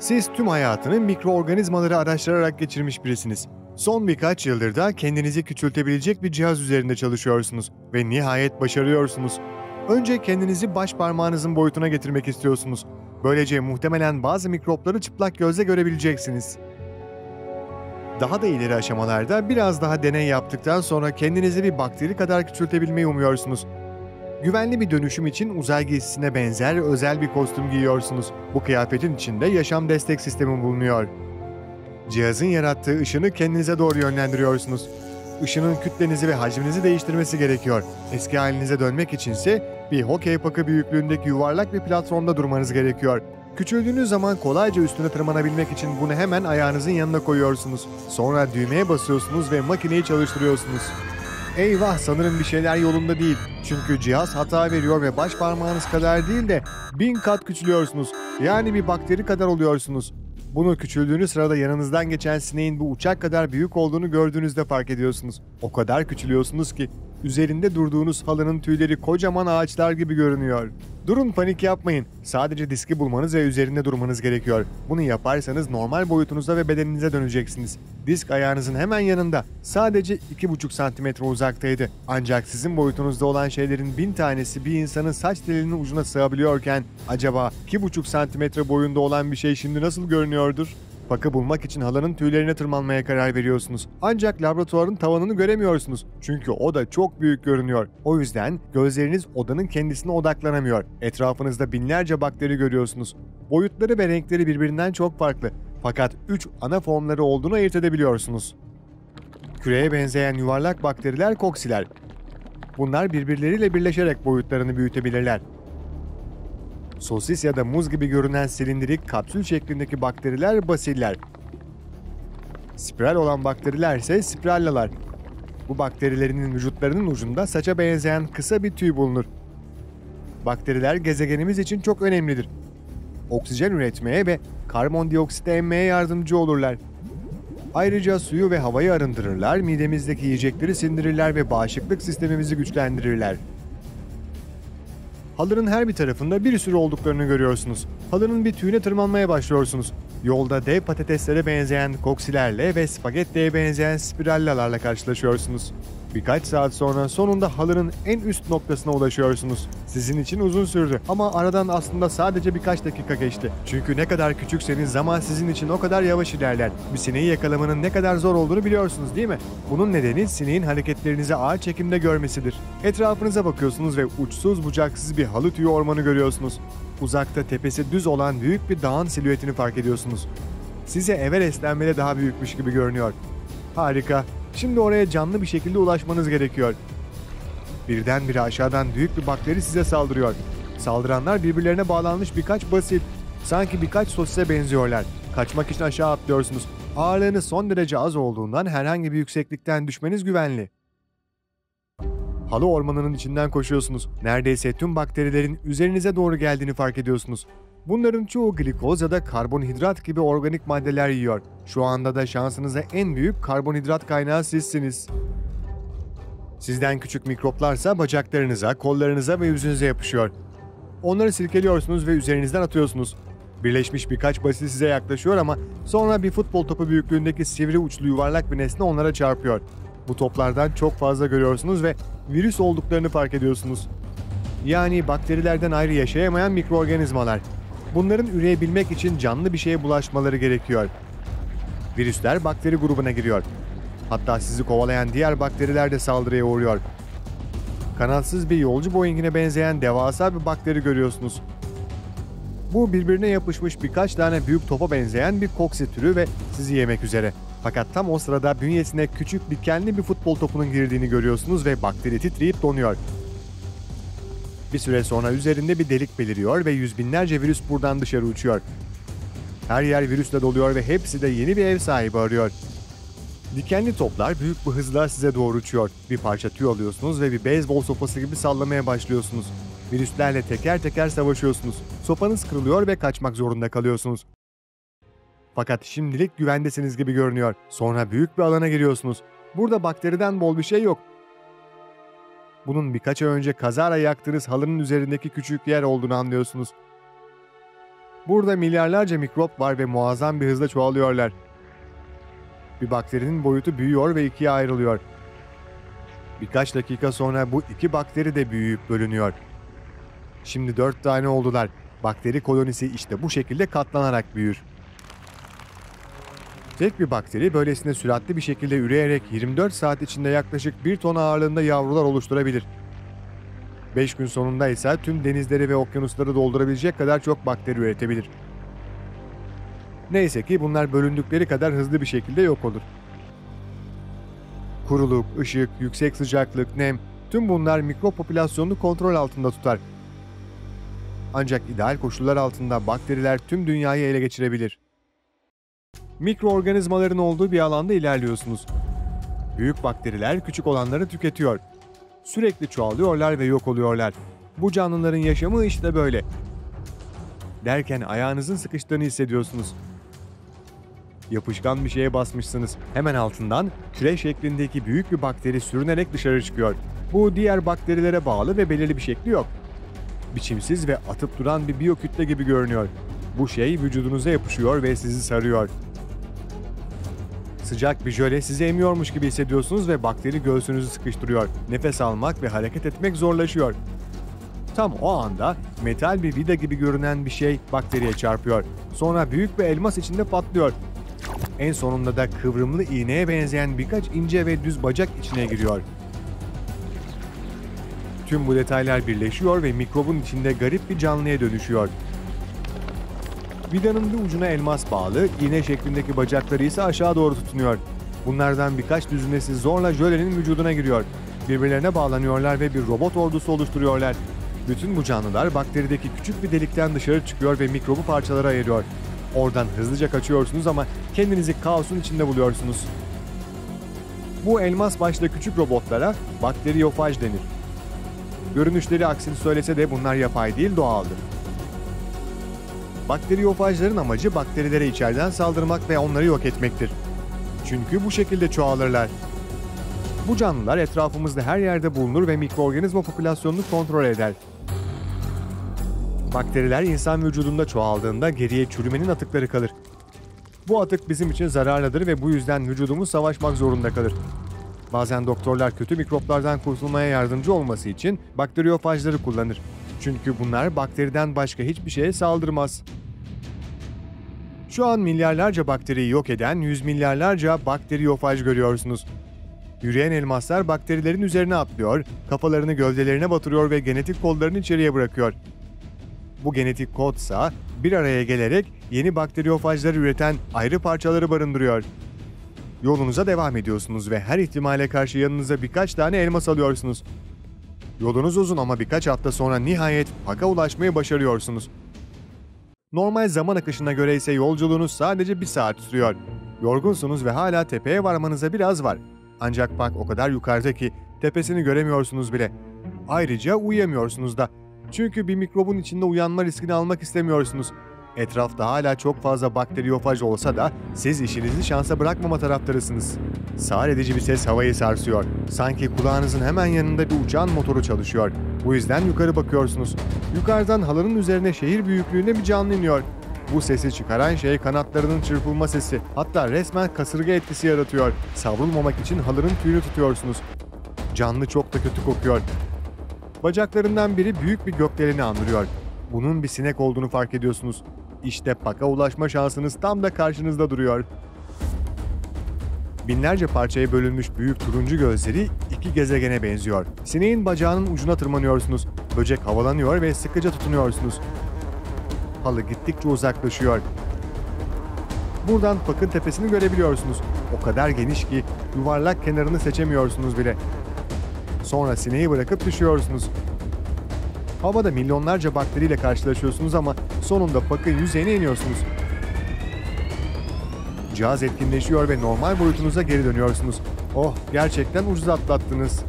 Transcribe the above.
Siz tüm hayatını mikroorganizmaları araştırarak geçirmiş birisiniz. Son birkaç yıldır da kendinizi küçültebilecek bir cihaz üzerinde çalışıyorsunuz ve nihayet başarıyorsunuz. Önce kendinizi baş parmağınızın boyutuna getirmek istiyorsunuz. Böylece muhtemelen bazı mikropları çıplak gözle görebileceksiniz. Daha da ileri aşamalarda biraz daha deney yaptıktan sonra kendinizi bir bakteri kadar küçültebilmeyi umuyorsunuz. Güvenli bir dönüşüm için uzay giysisine benzer özel bir kostüm giyiyorsunuz. Bu kıyafetin içinde yaşam destek sistemi bulunuyor. Cihazın yarattığı ışını kendinize doğru yönlendiriyorsunuz. Işının kütlenizi ve hacminizi değiştirmesi gerekiyor. Eski halinize dönmek içinse bir hokey pakı büyüklüğündeki yuvarlak bir platformda durmanız gerekiyor. Küçüldüğünüz zaman kolayca üstüne tırmanabilmek için bunu hemen ayağınızın yanına koyuyorsunuz. Sonra düğmeye basıyorsunuz ve makineyi çalıştırıyorsunuz. Eyvah sanırım bir şeyler yolunda değil. Çünkü cihaz hata veriyor ve baş parmağınız kadar değil de bin kat küçülüyorsunuz. Yani bir bakteri kadar oluyorsunuz. Bunu küçüldüğünüz sırada yanınızdan geçen sineğin bu uçak kadar büyük olduğunu gördüğünüzde fark ediyorsunuz. O kadar küçülüyorsunuz ki üzerinde durduğunuz halının tüyleri kocaman ağaçlar gibi görünüyor. Durun panik yapmayın. Sadece diski bulmanız ve üzerinde durmanız gerekiyor. Bunu yaparsanız normal boyutunuza ve bedeninize döneceksiniz. Disk ayağınızın hemen yanında. Sadece 2,5 cm uzaktaydı. Ancak sizin boyutunuzda olan şeylerin bin tanesi bir insanın saç telinin ucuna sığabiliyorken acaba 2,5 cm boyunda olan bir şey şimdi nasıl görünüyordur? Pakı bulmak için halanın tüylerine tırmanmaya karar veriyorsunuz. Ancak laboratuvarın tavanını göremiyorsunuz. Çünkü o da çok büyük görünüyor. O yüzden gözleriniz odanın kendisine odaklanamıyor. Etrafınızda binlerce bakteri görüyorsunuz. Boyutları ve renkleri birbirinden çok farklı. Fakat 3 ana formları olduğunu ayırt edebiliyorsunuz. Küreye benzeyen yuvarlak bakteriler koksiler. Bunlar birbirleriyle birleşerek boyutlarını büyütebilirler. Sosis ya da muz gibi görünen silindirik kapsül şeklindeki bakteriler basiller. Spiral olan bakteriler ise spirallalar. Bu bakterilerinin vücutlarının ucunda saça benzeyen kısa bir tüy bulunur. Bakteriler gezegenimiz için çok önemlidir. Oksijen üretmeye ve karbondioksit emmeye yardımcı olurlar. Ayrıca suyu ve havayı arındırırlar, midemizdeki yiyecekleri sindirirler ve bağışıklık sistemimizi güçlendirirler. Halının her bir tarafında bir sürü olduklarını görüyorsunuz. Halının bir tüyüne tırmanmaya başlıyorsunuz. Yolda dev patateslere benzeyen koksilerle ve spagettiye benzeyen spirallalarla karşılaşıyorsunuz. Birkaç saat sonra sonunda halının en üst noktasına ulaşıyorsunuz. Sizin için uzun sürdü ama aradan aslında sadece birkaç dakika geçti. Çünkü ne kadar küçükseniz zaman sizin için o kadar yavaş ilerler. Bir sineği yakalamanın ne kadar zor olduğunu biliyorsunuz değil mi? Bunun nedeni sineğin hareketlerinizi ağır çekimde görmesidir. Etrafınıza bakıyorsunuz ve uçsuz bucaksız bir halı tüyü ormanı görüyorsunuz. Uzakta tepesi düz olan büyük bir dağın silüetini fark ediyorsunuz. Size Everest'ten bile daha büyükmüş gibi görünüyor. Harika. Şimdi oraya canlı bir şekilde ulaşmanız gerekiyor. Birdenbire aşağıdan büyük bir bakteri size saldırıyor. Saldıranlar birbirlerine bağlanmış birkaç basit, sanki birkaç sosise benziyorlar. Kaçmak için aşağı atlıyorsunuz. Ağırlığınız son derece az olduğundan herhangi bir yükseklikten düşmeniz güvenli. Halı ormanının içinden koşuyorsunuz. Neredeyse tüm bakterilerin üzerinize doğru geldiğini fark ediyorsunuz. Bunların çoğu glikoz ya da karbonhidrat gibi organik maddeler yiyor. Şu anda da şansınıza en büyük karbonhidrat kaynağı sizsiniz. Sizden küçük mikroplarsa bacaklarınıza, kollarınıza ve yüzünüze yapışıyor. Onları silkeliyorsunuz ve üzerinizden atıyorsunuz. Birleşmiş birkaç basit size yaklaşıyor ama sonra bir futbol topu büyüklüğündeki sivri uçlu yuvarlak bir nesne onlara çarpıyor. Bu toplardan çok fazla görüyorsunuz ve virüs olduklarını fark ediyorsunuz. Yani bakterilerden ayrı yaşayamayan mikroorganizmalar. Bunların üreyebilmek için canlı bir şeye bulaşmaları gerekiyor. Virüsler bakteri grubuna giriyor. Hatta sizi kovalayan diğer bakteriler de saldırıya uğruyor. Kanatsız bir yolcu Boeing'ine benzeyen devasa bir bakteri görüyorsunuz. Bu birbirine yapışmış birkaç tane büyük topa benzeyen bir koksi türü ve sizi yemek üzere. Fakat tam o sırada bünyesine küçük dikenli bir futbol topunun girdiğini görüyorsunuz ve bakteri titreyip donuyor. Bir süre sonra üzerinde bir delik beliriyor ve yüz binlerce virüs buradan dışarı uçuyor. Her yer virüsle doluyor ve hepsi de yeni bir ev sahibi arıyor. Dikenli toplar büyük bir hızla size doğru uçuyor. Bir parça tüy alıyorsunuz ve bir beyzbol sopası gibi sallamaya başlıyorsunuz. Virüslerle teker teker savaşıyorsunuz. Sopanız kırılıyor ve kaçmak zorunda kalıyorsunuz. Fakat şimdilik güvendesiniz gibi görünüyor. Sonra büyük bir alana giriyorsunuz. Burada bakteriden bol bir şey yok. Bunun birkaç ay önce kazara yaktığınız halının üzerindeki küçük yer olduğunu anlıyorsunuz. Burada milyarlarca mikrop var ve muazzam bir hızla çoğalıyorlar. Bir bakterinin boyutu büyüyor ve ikiye ayrılıyor. Birkaç dakika sonra bu iki bakteri de büyüyüp bölünüyor. Şimdi dört tane oldular. Bakteri kolonisi işte bu şekilde katlanarak büyür. Tek bir bakteri böylesine süratli bir şekilde üreyerek 24 saat içinde yaklaşık 1 ton ağırlığında yavrular oluşturabilir. 5 gün sonunda ise tüm denizleri ve okyanusları doldurabilecek kadar çok bakteri üretebilir. Neyse ki bunlar bölündükleri kadar hızlı bir şekilde yok olur. Kuruluk, ışık, yüksek sıcaklık, nem tüm bunlar mikrop popülasyonunu kontrol altında tutar. Ancak ideal koşullar altında bakteriler tüm dünyayı ele geçirebilir. Mikroorganizmaların olduğu bir alanda ilerliyorsunuz. Büyük bakteriler küçük olanları tüketiyor. Sürekli çoğalıyorlar ve yok oluyorlar. Bu canlıların yaşamı işte böyle. Derken ayağınızın sıkıştığını hissediyorsunuz. Yapışkan bir şeye basmışsınız. Hemen altından küre şeklindeki büyük bir bakteri sürünerek dışarı çıkıyor. Bu diğer bakterilere bağlı ve belirli bir şekli yok. Biçimsiz ve atıp duran bir biyokütle gibi görünüyor. Bu şey vücudunuza yapışıyor ve sizi sarıyor. Sıcak bir jöle sizi emiyormuş gibi hissediyorsunuz ve bakteri göğsünüzü sıkıştırıyor. Nefes almak ve hareket etmek zorlaşıyor. Tam o anda metal bir vida gibi görünen bir şey bakteriye çarpıyor. Sonra büyük bir elmas içinde patlıyor. En sonunda da kıvrımlı iğneye benzeyen birkaç ince ve düz bacak içine giriyor. Tüm bu detaylar birleşiyor ve mikrobun içinde garip bir canlıya dönüşüyor. Vidanın bir ucuna elmas bağlı, iğne şeklindeki bacakları ise aşağı doğru tutunuyor. Bunlardan birkaç düzinesi zorla jölenin vücuduna giriyor. Birbirlerine bağlanıyorlar ve bir robot ordusu oluşturuyorlar. Bütün bu canlılar bakterideki küçük bir delikten dışarı çıkıyor ve mikrobu parçalara ayırıyor. Oradan hızlıca kaçıyorsunuz ama kendinizi kaosun içinde buluyorsunuz. Bu elmas başlı küçük robotlara bakteriyofaj denir. Görünüşleri aksini söylese de bunlar yapay değil doğaldır. Bakteriyofajların amacı bakterilere içeriden saldırmak ve onları yok etmektir. Çünkü bu şekilde çoğalırlar. Bu canlılar etrafımızda her yerde bulunur ve mikroorganizma popülasyonunu kontrol eder. Bakteriler insan vücudunda çoğaldığında geriye çürümenin atıkları kalır. Bu atık bizim için zararlıdır ve bu yüzden vücudumuz savaşmak zorunda kalır. Bazen doktorlar kötü mikroplardan kurtulmaya yardımcı olması için bakteriyofajları kullanır. Çünkü bunlar bakteriden başka hiçbir şeye saldırmaz. Şu an milyarlarca bakteriyi yok eden yüz milyarlarca bakteriyofaj görüyorsunuz. Yürüyen elmaslar bakterilerin üzerine atlıyor, kafalarını gövdelerine batırıyor ve genetik kodlarını içeriye bırakıyor. Bu genetik kodsa bir araya gelerek yeni bakteriyofajları üreten ayrı parçaları barındırıyor. Yolunuza devam ediyorsunuz ve her ihtimale karşı yanınıza birkaç tane elmas alıyorsunuz. Yolunuz uzun ama birkaç hafta sonra nihayet Pak'a ulaşmayı başarıyorsunuz. Normal zaman akışına göre ise yolculuğunuz sadece bir saat sürüyor. Yorgunsunuz ve hala tepeye varmanıza biraz var. Ancak Pak o kadar yukarıda ki tepesini göremiyorsunuz bile. Ayrıca uyuyamıyorsunuz da. Çünkü bir mikrobun içinde uyanma riskini almak istemiyorsunuz. Etrafta hala çok fazla bakteriyofaj olsa da siz işinizi şansa bırakmama taraftarısınız. Sağır edici bir ses havayı sarsıyor. Sanki kulağınızın hemen yanında bir uçağın motoru çalışıyor. Bu yüzden yukarı bakıyorsunuz. Yukarıdan halının üzerine şehir büyüklüğünde bir canlı iniyor. Bu sesi çıkaran şey kanatlarının çırpılma sesi. Hatta resmen kasırga etkisi yaratıyor. Savrulmamak için halının tüyünü tutuyorsunuz. Canlı çok da kötü kokuyor. Bacaklarından biri büyük bir gökdeleni andırıyor. Bunun bir sinek olduğunu fark ediyorsunuz. İşte Pak'a ulaşma şansınız tam da karşınızda duruyor. Binlerce parçaya bölünmüş büyük turuncu gözleri iki gezegene benziyor. Sineğin bacağının ucuna tırmanıyorsunuz. Böcek havalanıyor ve sıkıca tutunuyorsunuz. Halı gittikçe uzaklaşıyor. Buradan Pak'ın tepesini görebiliyorsunuz. O kadar geniş ki yuvarlak kenarını seçemiyorsunuz bile. Sonra sineği bırakıp düşüyorsunuz. Havada milyonlarca bakteriyle karşılaşıyorsunuz ama sonunda Pak'ın yüzeyine iniyorsunuz. Cihaz etkinleşiyor ve normal boyutunuza geri dönüyorsunuz. Oh gerçekten ucuz atlattınız.